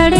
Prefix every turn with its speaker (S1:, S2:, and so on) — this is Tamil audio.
S1: அடி